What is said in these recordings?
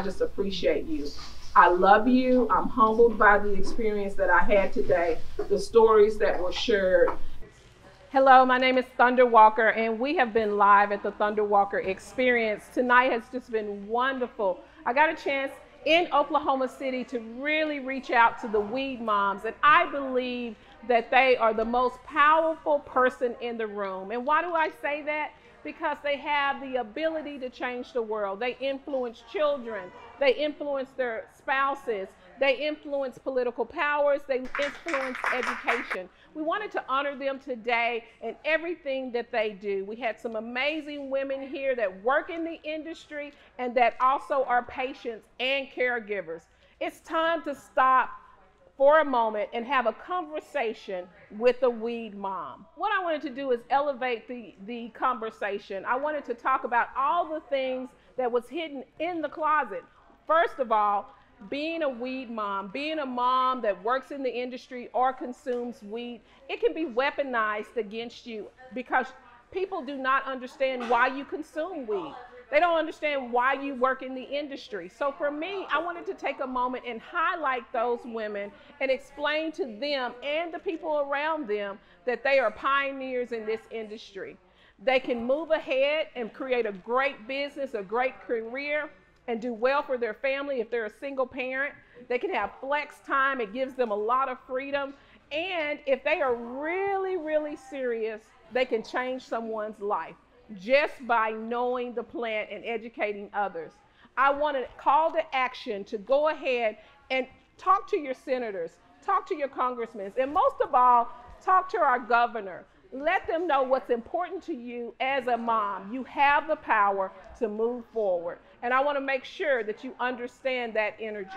I just appreciate you. I love you. I'm humbled by the experience that I had today, the stories that were shared. Hello, my name is Thunder Walker, and we have been live at the Thunder Walker experience. Tonight has just been wonderful. I got a chance in Oklahoma City to really reach out to the weed moms, and I believe that they are the most powerful person in the room. And why do I say that? because they have the ability to change the world. They influence children, they influence their spouses, they influence political powers, they influence education. We wanted to honor them today and everything that they do. We had some amazing women here that work in the industry and that also are patients and caregivers. It's time to stop for a moment and have a conversation with the weed mom. What I wanted to do is elevate the, the conversation. I wanted to talk about all the things that was hidden in the closet. First of all, being a weed mom, being a mom that works in the industry or consumes weed, it can be weaponized against you because people do not understand why you consume weed. They don't understand why you work in the industry. So for me, I wanted to take a moment and highlight those women and explain to them and the people around them that they are pioneers in this industry. They can move ahead and create a great business, a great career, and do well for their family if they're a single parent. They can have flex time, it gives them a lot of freedom. And if they are really, really serious, they can change someone's life just by knowing the plant and educating others. I want to call to action to go ahead and talk to your senators, talk to your congressmen, and most of all, talk to our governor. Let them know what's important to you as a mom. You have the power to move forward. And I want to make sure that you understand that energy.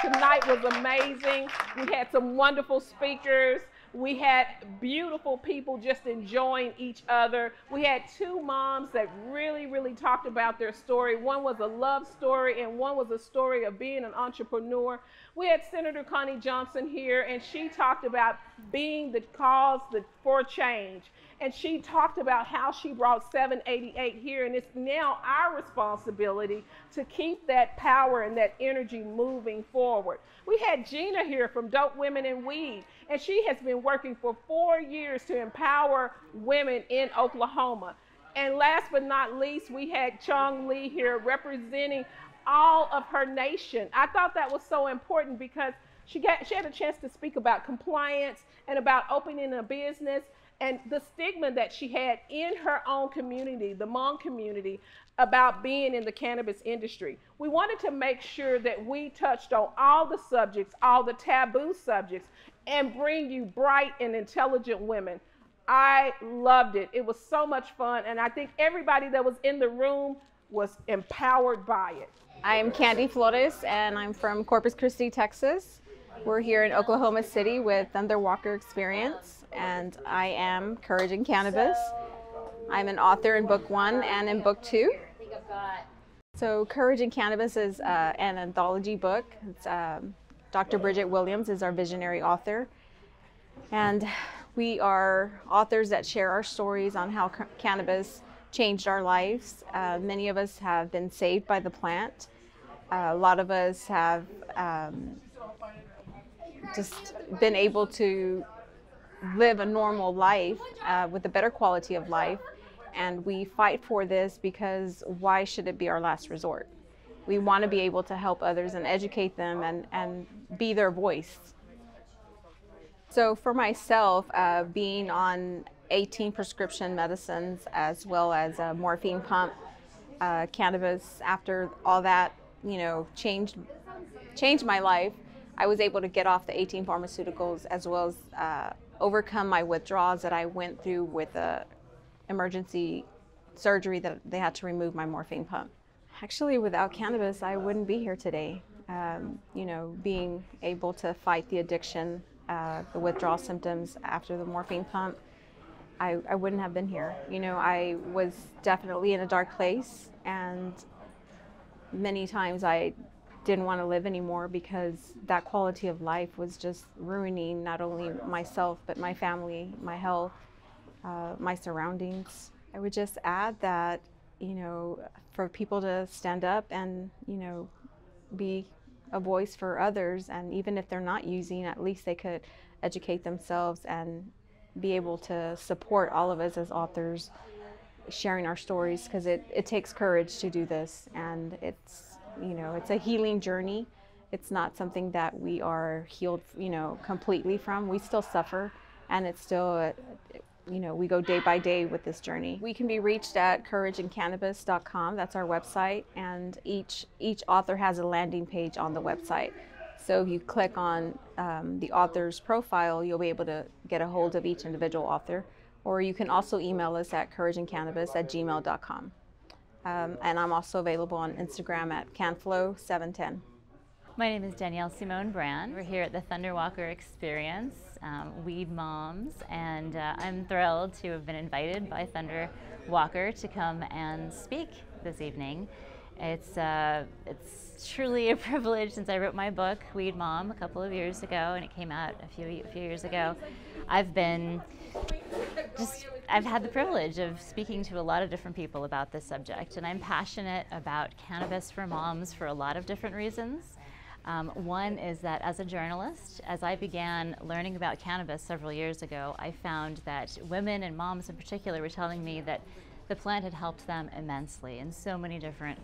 Tonight was amazing. We had some wonderful speakers. We had beautiful people just enjoying each other. We had two moms that really, really talked about their story. One was a love story, and one was a story of being an entrepreneur. We had Senator Connie Johnson here, and she talked about being the cause for change. And she talked about how she brought 788 here, and it's now our responsibility to keep that power and that energy moving forward. We had Gina here from Dope Women and Weed, and she has been working for four years to empower women in Oklahoma. And last but not least, we had Chung Lee here representing all of her nation. I thought that was so important because she, got, she had a chance to speak about compliance and about opening a business and the stigma that she had in her own community, the Hmong community, about being in the cannabis industry. We wanted to make sure that we touched on all the subjects, all the taboo subjects, and bring you bright and intelligent women. I loved it. It was so much fun, and I think everybody that was in the room was empowered by it. I am Candy Flores, and I'm from Corpus Christi, Texas. We're here in Oklahoma City with Thunder Walker Experience, and I am Courage in Cannabis. I'm an author in book one and in book two. So, Courage in Cannabis is uh, an anthology book. Um, Dr. Bridget Williams is our visionary author. And we are authors that share our stories on how cannabis changed our lives. Uh, many of us have been saved by the plant. Uh, a lot of us have um, just been able to live a normal life uh, with a better quality of life. And we fight for this because why should it be our last resort? We want to be able to help others and educate them and, and be their voice. So, for myself, uh, being on 18 prescription medicines as well as a morphine pump, uh, cannabis, after all that, you know, changed, changed my life. I was able to get off the 18 pharmaceuticals as well as uh, overcome my withdrawals that I went through with the emergency surgery that they had to remove my morphine pump. Actually, without cannabis, I wouldn't be here today. Um, you know, being able to fight the addiction, uh, the withdrawal symptoms after the morphine pump, I, I wouldn't have been here. You know, I was definitely in a dark place, and many times I didn't want to live anymore because that quality of life was just ruining not only myself but my family, my health, uh, my surroundings. I would just add that, you know, for people to stand up and, you know, be a voice for others. And even if they're not using, at least they could educate themselves and be able to support all of us as authors sharing our stories because it, it takes courage to do this and it's you know it's a healing journey. It's not something that we are healed you know completely from. We still suffer and it's still a, you know we go day by day with this journey. We can be reached at courageandcannabis.com that's our website and each each author has a landing page on the website. So if you click on um, the author's profile you'll be able to get a hold of each individual author or you can also email us at courageandcannabis at gmail.com um, and i'm also available on instagram at canflow710 my name is Danielle Simone Brand. We're here at the Thunderwalker Experience, um, Weed Moms, and uh, I'm thrilled to have been invited by Thunder Walker to come and speak this evening. It's, uh, it's truly a privilege since I wrote my book, Weed Mom, a couple of years ago, and it came out a few, a few years ago. I've been just I've had the privilege of speaking to a lot of different people about this subject, and I'm passionate about cannabis for moms for a lot of different reasons. Um, one is that as a journalist, as I began learning about cannabis several years ago, I found that women and moms in particular were telling me that the plant had helped them immensely in so many different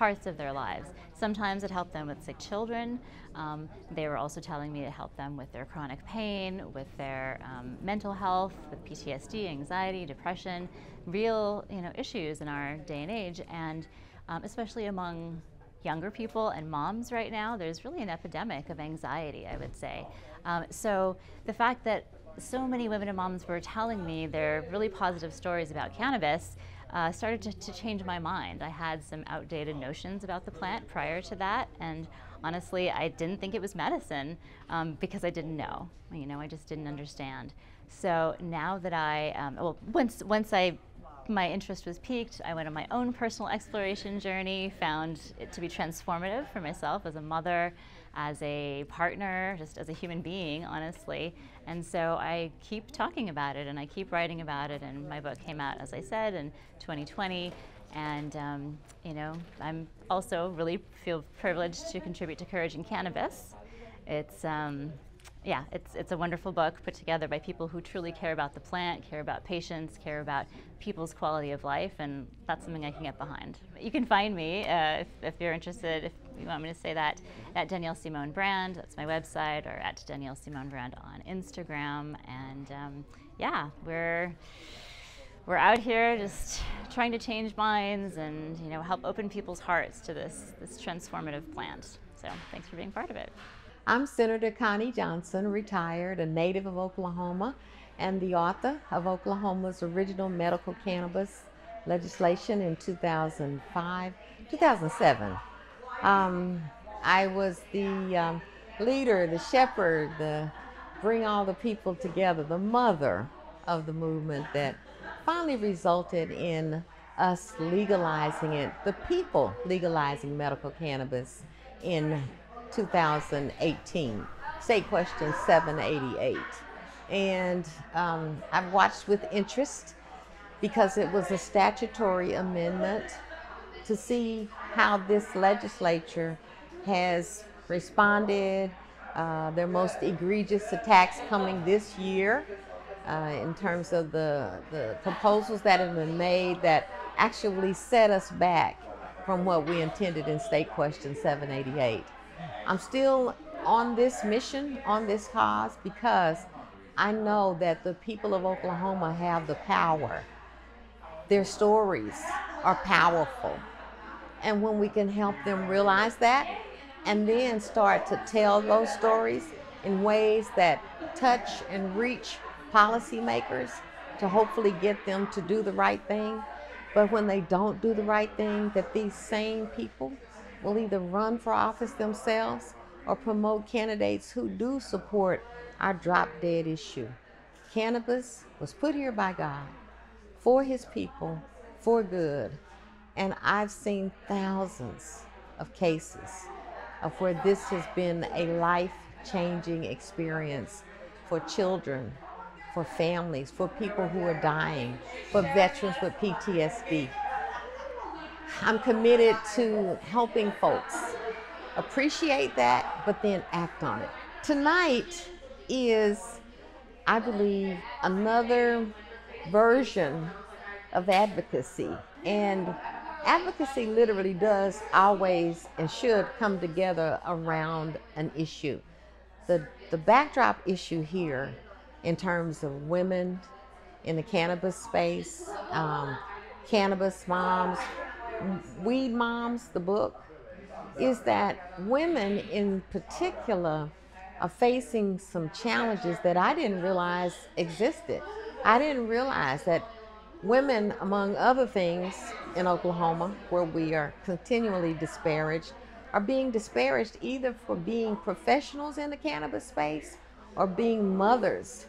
parts of their lives. Sometimes it helped them with sick children. Um, they were also telling me it helped them with their chronic pain, with their um, mental health, with PTSD, anxiety, depression, real you know issues in our day and age, and um, especially among younger people and moms right now, there's really an epidemic of anxiety, I would say. Um, so the fact that so many women and moms were telling me their really positive stories about cannabis uh, started to, to, change my mind. I had some outdated notions about the plant prior to that, and honestly, I didn't think it was medicine um, because I didn't know. You know, I just didn't understand. So now that I, um, well, once once I my interest was piqued. I went on my own personal exploration journey, found it to be transformative for myself as a mother, as a partner, just as a human being, honestly. And so I keep talking about it and I keep writing about it. And my book came out, as I said, in 2020. And, um, you know, I'm also really feel privileged to contribute to Courage in Cannabis. It's, um, yeah, it's, it's a wonderful book put together by people who truly care about the plant, care about patients, care about people's quality of life, and that's something I can get behind. You can find me uh, if, if, you're interested, if you want me to say that, at Danielle Simone Brand, that's my website, or at Danielle Simone Brand on Instagram. And um, yeah, we're, we're out here just trying to change minds and you know help open people's hearts to this, this transformative plant. So thanks for being part of it. I'm Senator Connie Johnson, retired, a native of Oklahoma, and the author of Oklahoma's original medical cannabis legislation in 2005, 2007. Um, I was the um, leader, the shepherd, the bring all the people together, the mother of the movement that finally resulted in us legalizing it, the people legalizing medical cannabis in 2018, State Question 788. And um, I've watched with interest because it was a statutory amendment to see how this legislature has responded. Uh, their most egregious attacks coming this year uh, in terms of the, the proposals that have been made that actually set us back from what we intended in State Question 788. I'm still on this mission, on this cause, because I know that the people of Oklahoma have the power. Their stories are powerful. And when we can help them realize that and then start to tell those stories in ways that touch and reach policymakers to hopefully get them to do the right thing. But when they don't do the right thing, that these same people will either run for office themselves or promote candidates who do support our drop dead issue. Cannabis was put here by God for his people for good. And I've seen thousands of cases of where this has been a life changing experience for children, for families, for people who are dying, for veterans with PTSD. I'm committed to helping folks appreciate that, but then act on it. Tonight is, I believe, another version of advocacy. And advocacy literally does always and should come together around an issue. The, the backdrop issue here, in terms of women in the cannabis space, um, cannabis moms, weed moms, the book, is that women in particular are facing some challenges that I didn't realize existed. I didn't realize that women, among other things, in Oklahoma, where we are continually disparaged, are being disparaged either for being professionals in the cannabis space or being mothers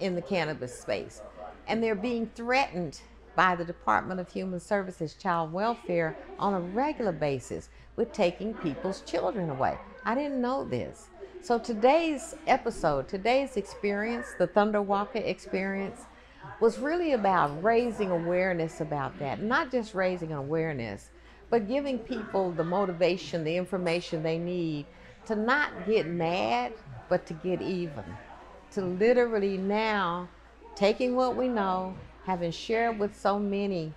in the cannabis space. And they're being threatened by the Department of Human Services Child Welfare on a regular basis with taking people's children away. I didn't know this. So today's episode, today's experience, the Thunder Walker experience, was really about raising awareness about that. Not just raising awareness, but giving people the motivation, the information they need to not get mad, but to get even. To literally now taking what we know, having shared with so many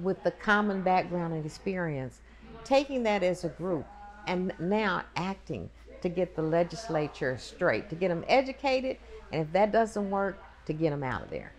with the common background and experience, taking that as a group and now acting to get the legislature straight, to get them educated, and if that doesn't work, to get them out of there.